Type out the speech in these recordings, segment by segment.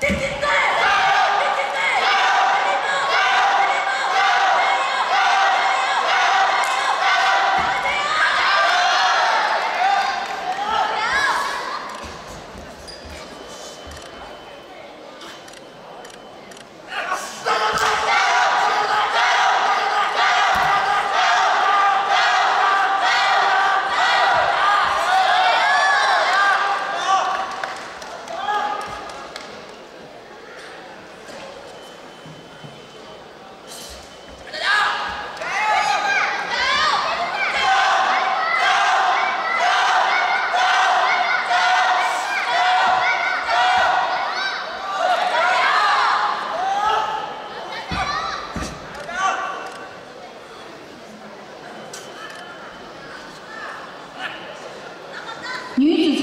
Take it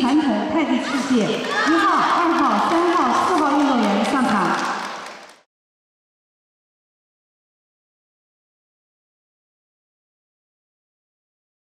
传统太极器械一号。